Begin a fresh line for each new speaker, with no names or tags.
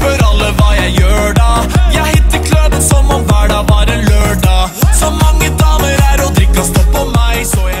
Spør alle hva jeg gjør da. Jeg hitter kløden som om hverdag var en lørdag. Så mange damer er og drikker og står på meg, så jeg